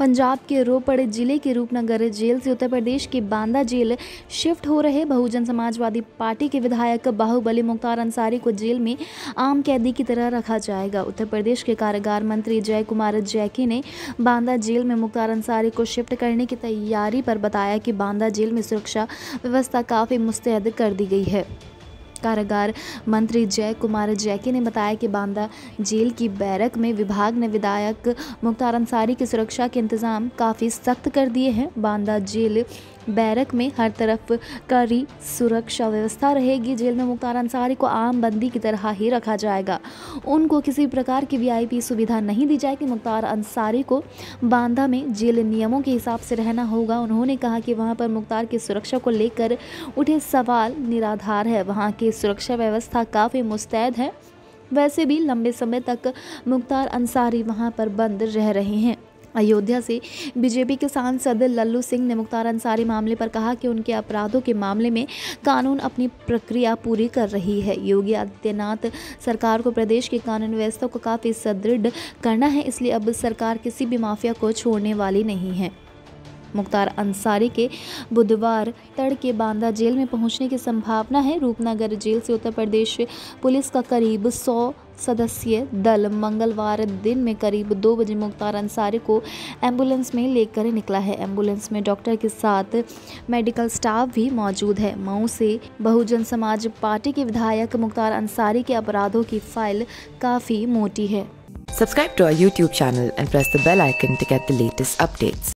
पंजाब के रोपड़ ज़िले के रूपनगर जेल से उत्तर प्रदेश के बांदा जेल शिफ्ट हो रहे बहुजन समाजवादी पार्टी के विधायक बाहुबली मुख्तार अंसारी को जेल में आम कैदी की तरह रखा जाएगा। उत्तर प्रदेश के कारागार मंत्री जय कुमार जैकी ने बांदा जेल में मुख्तार अंसारी को शिफ्ट करने की तैयारी पर बताया कि बांदा जेल में सुरक्षा व्यवस्था काफ़ी मुस्तैद कर दी गई है। कारागार मंत्री जय कुमार जैकी ने बताया कि बांदा जेल की बैरक में विभाग ने विधायक मुख्तार अंसारी की सुरक्षा के इंतज़ाम काफ़ी सख्त कर दिए हैं। बांदा जेल बैरक में हर तरफ़ कड़ी सुरक्षा व्यवस्था रहेगी। जेल में मुख्तार अंसारी को आम बंदी की तरह ही रखा जाएगा। उनको किसी प्रकार की वीआईपी सुविधा नहीं दी जाएगी। मुख्तार अंसारी को बांदा में जेल नियमों के हिसाब से रहना होगा। उन्होंने कहा कि वहाँ पर मुख्तार की सुरक्षा को लेकर उठे सवाल निराधार है। वहाँ की सुरक्षा व्यवस्था काफ़ी मुस्तैद है। वैसे भी लंबे समय तक मुख्तार अंसारी वहाँ पर बंद रह रहे हैं। अयोध्या से। बीजेपी के सांसद लल्लू सिंह ने मुख्तार अंसारी मामले पर कहा कि उनके अपराधों के मामले में कानून अपनी प्रक्रिया पूरी कर रही है। योगी आदित्यनाथ, सरकार को प्रदेश की कानून व्यवस्था को काफ़ी सुदृढ़ करना है, इसलिए अब सरकार किसी भी माफिया को छोड़ने वाली नहीं है। मुख्तार अंसारी के बुधवार तड़के बांदा जेल में पहुँचने की संभावना है। रूपनगर जेल से उत्तर प्रदेश पुलिस का करीब 100 सदस्यीय दल मंगलवार दिन में करीब दो बजे मुख्तार अंसारी को एंबुलेंस में लेकर निकला है। एंबुलेंस में डॉक्टर के साथ मेडिकल स्टाफ भी मौजूद है। मऊ से बहुजन समाज पार्टी के विधायक मुख्तार अंसारी के अपराधों की फ़ाइल काफ़ी मोटी है। Subscribe to our YouTube channel and press the bell icon to get the latest updates.